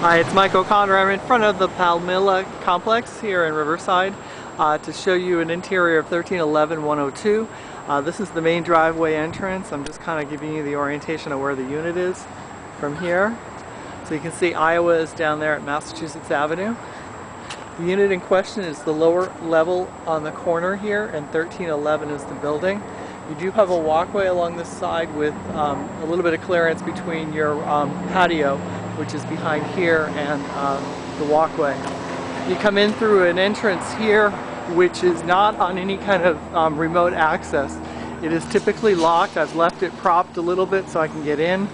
Hi, it's Mike O'Connor. I'm in front of the Palmilla complex here in Riverside uh, to show you an interior of 1311-102. Uh, this is the main driveway entrance. I'm just kind of giving you the orientation of where the unit is from here. So you can see Iowa is down there at Massachusetts Avenue. The unit in question is the lower level on the corner here and 1311 is the building. You do have a walkway along this side with um, a little bit of clearance between your um, patio which is behind here, and um, the walkway. You come in through an entrance here, which is not on any kind of um, remote access. It is typically locked. I've left it propped a little bit so I can get in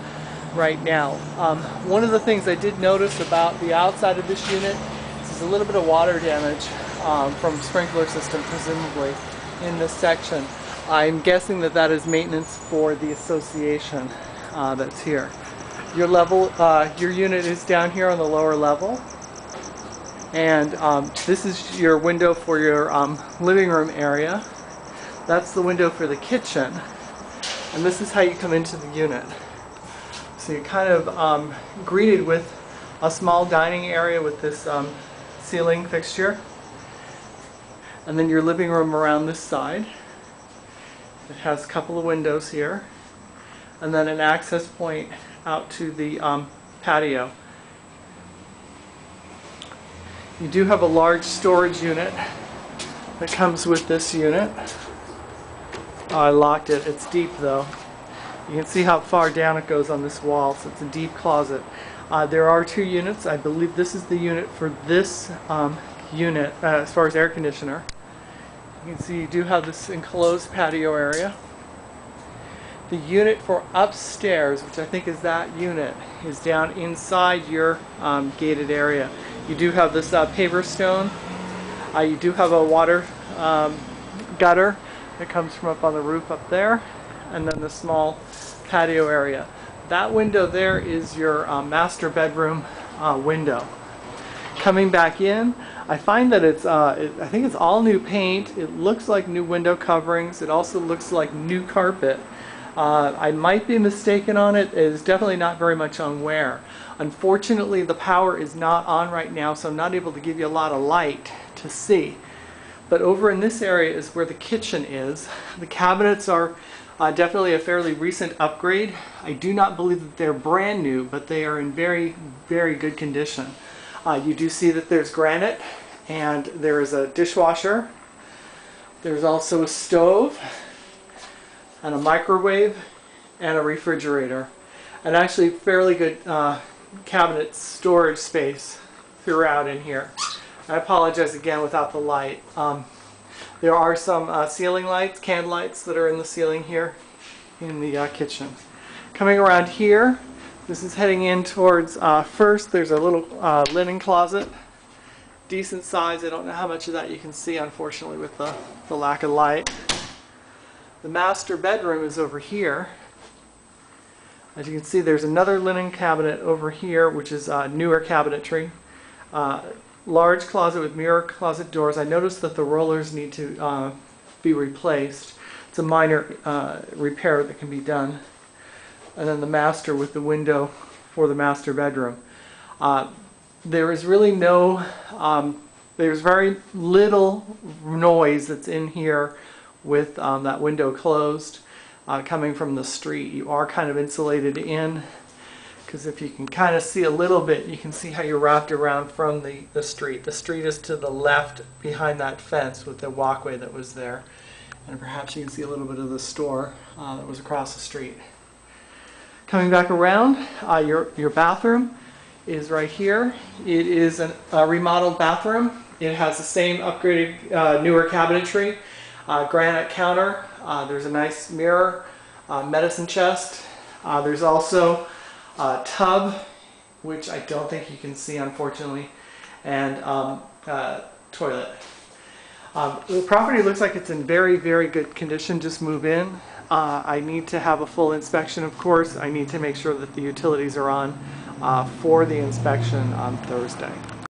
right now. Um, one of the things I did notice about the outside of this unit is a little bit of water damage um, from sprinkler system, presumably, in this section. I'm guessing that that is maintenance for the association uh, that's here. Your level, uh, your unit is down here on the lower level. And um, this is your window for your um, living room area. That's the window for the kitchen. And this is how you come into the unit. So you're kind of um, greeted with a small dining area with this um, ceiling fixture. And then your living room around this side. It has a couple of windows here. And then an access point out to the um, patio. You do have a large storage unit that comes with this unit. Oh, I locked it. It's deep though. You can see how far down it goes on this wall, so it's a deep closet. Uh, there are two units. I believe this is the unit for this um, unit uh, as far as air conditioner. You can see you do have this enclosed patio area. The unit for upstairs, which I think is that unit, is down inside your um, gated area. You do have this uh, paver stone. Uh, you do have a water um, gutter that comes from up on the roof up there. And then the small patio area. That window there is your uh, master bedroom uh, window. Coming back in, I find that it's, uh, it, I think it's all new paint. It looks like new window coverings. It also looks like new carpet. Uh, I might be mistaken on it. It is definitely not very much on wear. Unfortunately, the power is not on right now, so I'm not able to give you a lot of light to see. But over in this area is where the kitchen is. The cabinets are uh, definitely a fairly recent upgrade. I do not believe that they're brand new, but they are in very, very good condition. Uh, you do see that there's granite and there is a dishwasher. There's also a stove and a microwave and a refrigerator and actually fairly good uh, cabinet storage space throughout in here. I apologize again without the light. Um, there are some uh, ceiling lights, candle lights that are in the ceiling here in the uh, kitchen. Coming around here, this is heading in towards, uh, first there's a little uh, linen closet, decent size. I don't know how much of that you can see unfortunately with the, the lack of light. The master bedroom is over here. As you can see, there's another linen cabinet over here, which is uh, newer cabinetry. Uh, large closet with mirror closet doors. I noticed that the rollers need to uh, be replaced. It's a minor uh, repair that can be done. And then the master with the window for the master bedroom. Uh, there is really no, um, there's very little noise that's in here with um, that window closed uh, coming from the street. You are kind of insulated in because if you can kind of see a little bit, you can see how you're wrapped around from the, the street. The street is to the left behind that fence with the walkway that was there. And perhaps you can see a little bit of the store uh, that was across the street. Coming back around, uh, your, your bathroom is right here. It is an, a remodeled bathroom. It has the same upgraded, uh, newer cabinetry uh, granite counter. Uh, there's a nice mirror, uh, medicine chest. Uh, there's also a tub, which I don't think you can see unfortunately, and um, uh, toilet. Um, the property looks like it's in very, very good condition. Just move in. Uh, I need to have a full inspection, of course. I need to make sure that the utilities are on for the inspection on Thursday.